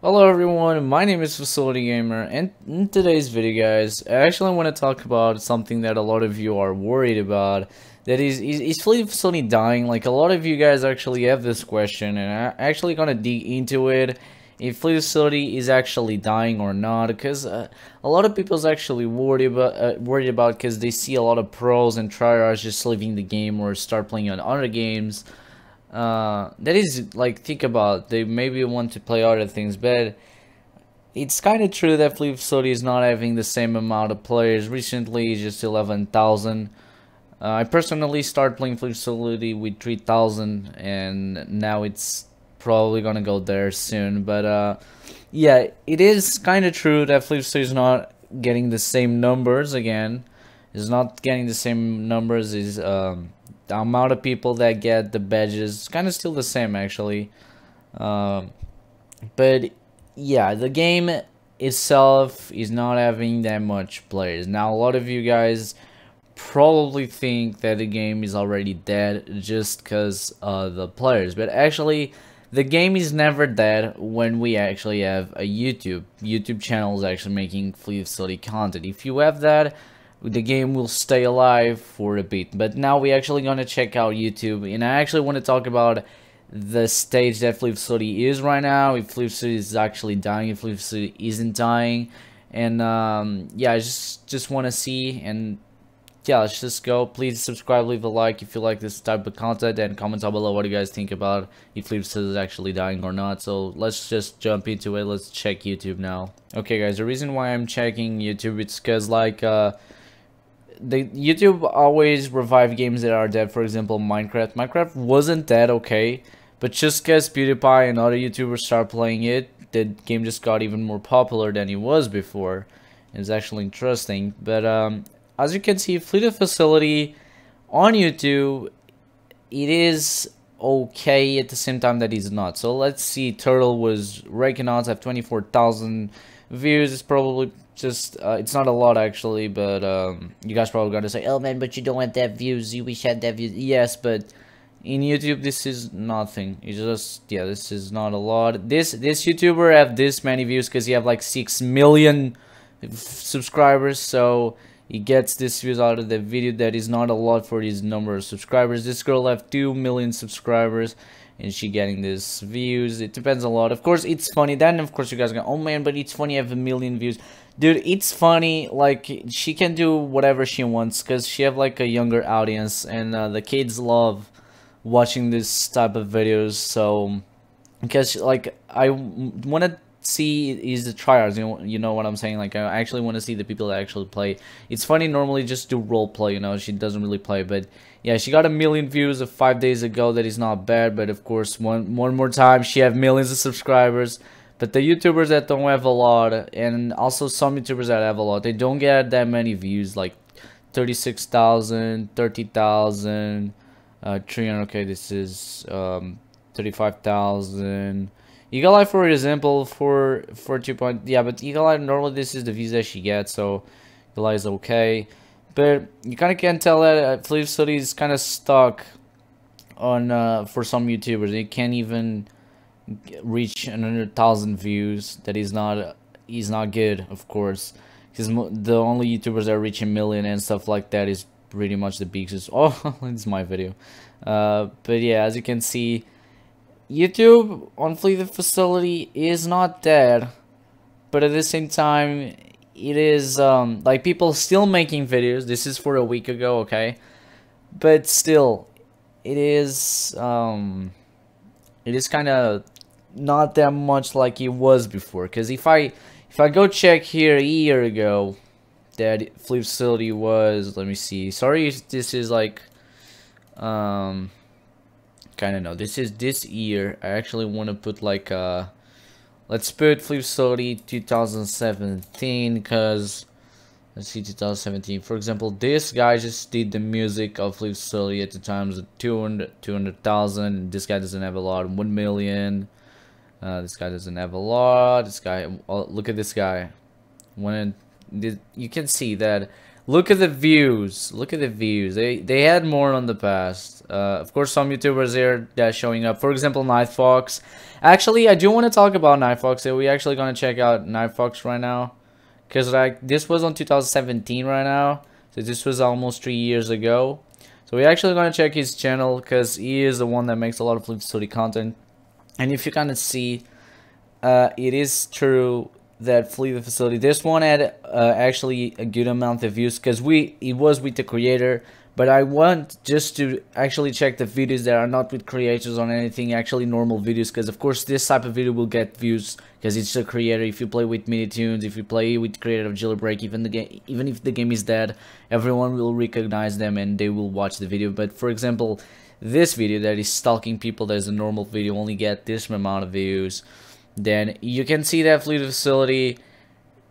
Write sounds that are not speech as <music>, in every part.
Hello everyone, my name is Facility Gamer, and in today's video guys, I actually want to talk about something that a lot of you are worried about. That is, is, is Flee the Facility dying? Like a lot of you guys actually have this question, and I'm actually gonna dig into it. If Flee the Facility is actually dying or not, because uh, a lot of people's actually worried about uh, worried about because they see a lot of pros and tryhards just leaving the game or start playing on other games uh, that is like think about they maybe want to play other things but it's kind of true that Flee the Facility is not having the same amount of players. Recently just 11,000 uh, I personally started playing Flee the Facility with 3,000 and now it's probably gonna go there soon. But uh, yeah it is kind of true that Flee the Facility is not getting the same numbers again. Is not getting the same numbers is um, the amount of people that get the badges is kind of still the same actually um, but yeah the game itself is not having that much players now a lot of you guys probably think that the game is already dead just because of the players but actually the game is never dead when we actually have a YouTube. YouTube channel is actually making Flee the Facility content. If you have that, the game will stay alive for a bit. But now we're actually going to check out YouTube. And I actually want to talk about the stage that Flee the Facility is right now. If Flee the Facility is actually dying, if Flee the Facility isn't dying. And um, yeah, I just, just want to see and yeah, let's just go. Please subscribe, leave a like if you like this type of content, and comment down below what you guys think about if Flee the Facility is actually dying or not. So let's just jump into it. Let's check YouTube now. Okay, guys, the reason why I'm checking YouTube it's because like uh, the YouTube always revive games that are dead. For example, Minecraft. Minecraft wasn't dead, okay, but just because PewDiePie and other YouTubers start playing it, the game just got even more popular than it was before. It's actually interesting, but um, as you can see, Fleet of Facility on YouTube, it is okay at the same time that it's not. So let's see, Turtle was odds have 24,000 views. It's probably just uh, it's not a lot actually but um, you guys probably gonna say oh man but you don't have that views. You wish had that views. Yes but in youtube this is nothing. It's just yeah this is not a lot. This this youtuber have this many views because he have like six million subscribers so he gets this views out of the video. That is not a lot for his number of subscribers. This girl have two million subscribers and she getting this views. It depends a lot. Of course it's funny. Then of course you guys go oh man but it's funny I have a million views dude it's funny like she can do whatever she wants because she have like a younger audience and uh, the kids love watching this type of videos so because like i want to see is the tryhards you know you know what i'm saying? Like i actually want to see the people that actually play. It's funny normally just do role play you know she doesn't really play but yeah she got a million views of five days ago that is not bad but of course one one more time she have millions of subscribers but the YouTubers that don't have a lot, and also some YouTubers that have a lot, they don't get that many views, like 36,000, 30,000, uh, 300, okay, this is um, 35,000. Eagle Eye, for example, for for two point, yeah, but Eagle Eye normally this is the views that she gets, so Eagle Eye is okay. But you kind of can't tell that uh, Flee the Facility is kind of stuck on uh, for some YouTubers. They can't even reach another thousand views that is not is not good of course. Because the only youtubers that reach a million and stuff like that is pretty much the biggest <laughs> oh it's my video. Uh, but yeah as you can see youtube on the facility is not dead but at the same time it is um, like people still making videos. This is for a week ago okay? But still it is um it is kind of not that much like it was before. Because if I if I go check here a year ago, that Flee the Facility was. Let me see. Sorry, this is like um kind of no. This is this year. I actually want to put like uh let's put Flee the Facility 2017 because let's see 2017 for example this guy just did the music of Flee the Facility at the times 200 200,000 this guy doesn't have a lot 1 million uh, this guy doesn't have a lot. This guy, oh, look at this guy. When did you can see that Look at the views. Look at the views. They they had more on the past. Uh, of course, some YouTubers here that showing up. For example, Nightfox. Actually, I do want to talk about Nightfox. So we actually gonna check out Nightfox right now, cause like this was on 2017 right now. So this was almost three years ago. So we actually gonna check his channel, cause he is the one that makes a lot of Flip Study content. And if you kind of see, uh, it is true that flee the facility. This one had uh, actually a good amount of views because we it was with the creator. But I want just to actually check the videos that are not with creators on anything, actually normal videos, because of course this type of video will get views because it's the creator. If you play with MiniToons, if you play with creator of Jailbreak, even the game, even if the game is dead, everyone will recognize them and they will watch the video. But for example, this video that is stalking people, that is a normal video, only get this amount of views then you can see that Flee the Facility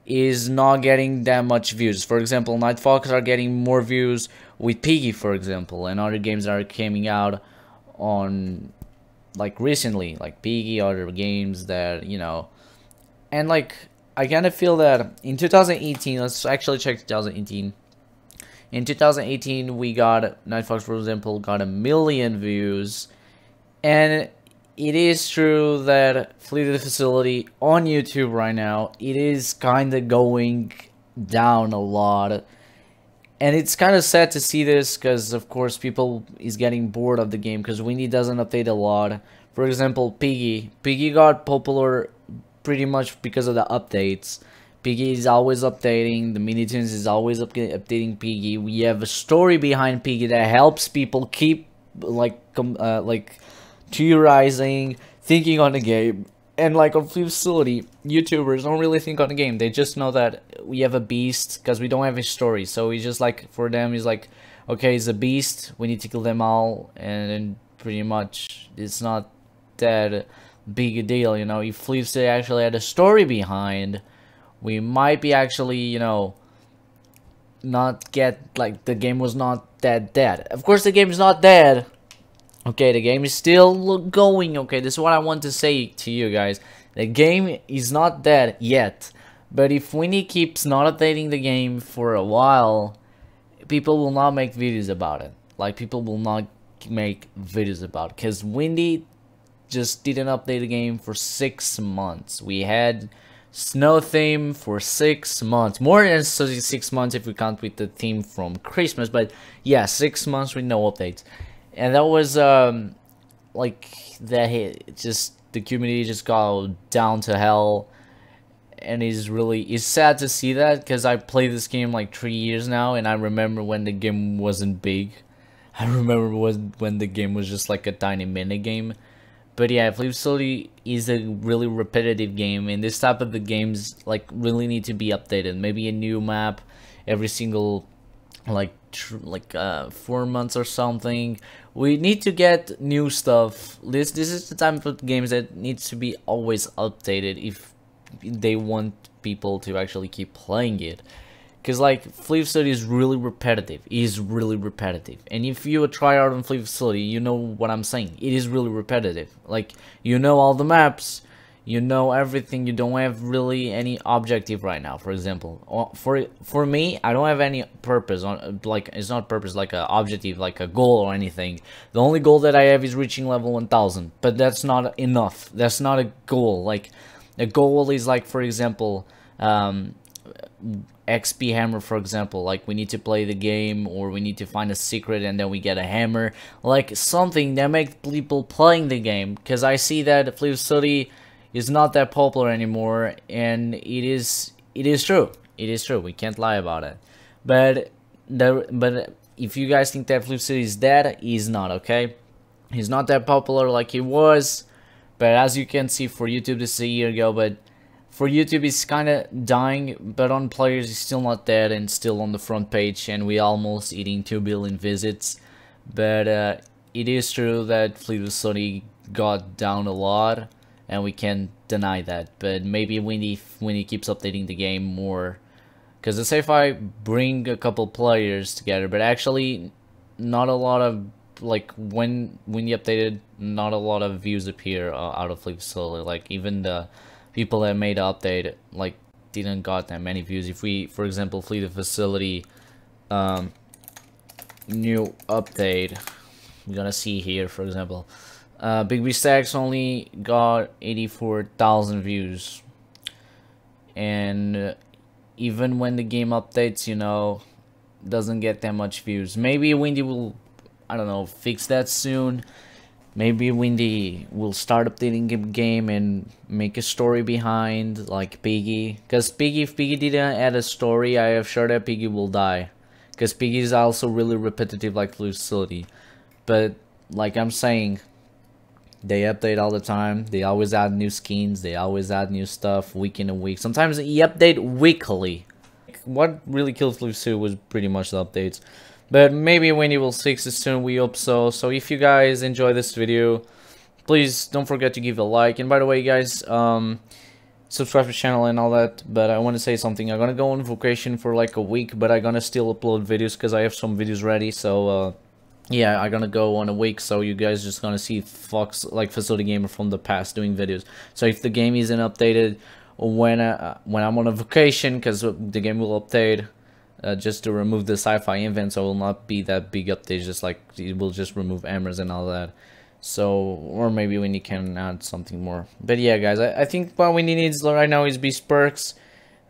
is not getting that much views. For example, Nightfox are getting more views with Piggy, for example, and other games that are coming out on like recently, like Piggy, other games that you know, and like I kind of feel that in 2018, let's actually check 2018. In 2018, we got Nightfox, for example, got a million views, and it is true that Flee the Facility on YouTube right now, it is kind of going down a lot. And it's kind of sad to see this because, of course, people is getting bored of the game because Windy doesn't update a lot. For example, Piggy. Piggy got popular pretty much because of the updates. Piggy is always updating. The MiniToons is always up updating Piggy. We have a story behind Piggy that helps people keep like uh, like theorizing, thinking on the game. And like on Facility, YouTubers don't really think on the game. They just know that we have a beast because we don't have a story. So we just like for them is like, okay, it's a beast. We need to kill them all, and then pretty much it's not that big a deal. You know, if Flip actually had a story behind, we might be actually you know not get like the game was not that dead. Of course, the game is not dead Okay, the game is still going. Okay, this is what I want to say to you guys. The game is not dead yet. But if Windy keeps not updating the game for a while, people will not make videos about it. Like, people will not make videos about. Because Windy just didn't update the game for six months. We had snow theme for six months. More than six months if we count with the theme from Christmas. But yeah, six months with no updates and that was um like that hit just the community just got down to hell and it's really it's sad to see that because I played this game like three years now and I remember when the game wasn't big I remember when when the game was just like a tiny mini game but yeah Flip Facility is a really repetitive game and this type of the games like really need to be updated maybe a new map every single like like uh, four months or something. We need to get new stuff. This this is the type of games that needs to be always updated if they want people to actually keep playing it. Cause like Flip Facility is really repetitive. It is really repetitive. And if you try out on Flip Facility, you know what I'm saying. It is really repetitive. Like you know all the maps, you know everything you don't have really any objective right now for example for for me i don't have any purpose on like it's not purpose like a objective like a goal or anything the only goal that i have is reaching level 1000 but that's not enough that's not a goal like a goal is like for example um XP hammer for example like we need to play the game or we need to find a secret and then we get a hammer. Like something that makes people playing the game because I see that Flip City is not that popular anymore and it is it is true. It is true. We can't lie about it. But the but if you guys think that flip city is dead he's not okay? He's not that popular like he was but as you can see for youtube this is a year ago but for youtube he's kind of dying but on players he's still not dead and still on the front page and we almost eating 2 billion visits but uh, it is true that Flee the Facility got down a lot and we can't deny that. But maybe when he when he keeps updating the game more, because let's say if I bring a couple players together, but actually not a lot of like when when you updated, not a lot of views appear uh, out of Flip Facility. Like even the people that made update like didn't got that many views. If we, for example, flee the facility um, new update. We're gonna see here, for example. Uh, BigBStatz only got 84,000 views. And uh, even when the game updates, you know, doesn't get that much views. Maybe Windy will, I don't know, fix that soon. Maybe Windy will start updating the game and make a story behind, like Piggy. Because Piggy, if Piggy didn't add a story, I am sure that Piggy will die. Because Piggy is also really repetitive like Facility. But, like I'm saying, they update all the time. They always add new skins. They always add new stuff week in a week. Sometimes they update weekly. What really killed 2 was pretty much the updates. But maybe Windy will fix it soon, we hope so. So if you guys enjoy this video, please don't forget to give a like. And by the way, guys, um, subscribe to the channel and all that. But I want to say something. I'm to go on vacation for like a week, but I'm to still upload videos because I have some videos ready. So, uh, yeah, I'm gonna go on a week, so you guys just gonna see Fox, like Facility Gamer from the past doing videos. So if the game isn't updated when uh, when I'm on a vacation, because the game will update uh, just to remove the sci-fi event, so it will not be that big update, just like it will just remove Amers and all that. So, or maybe we can add something more. But yeah, guys, I, I think what we need right now is Beast Perks.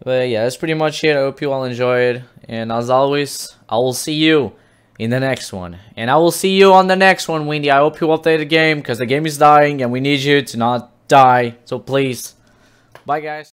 But yeah, that's pretty much it. I hope you all enjoyed. And as always, I will see you in the next one. And I will see you on the next one, Windy. I hope you update the game because the game is dying and we need you to not die. So please, bye guys.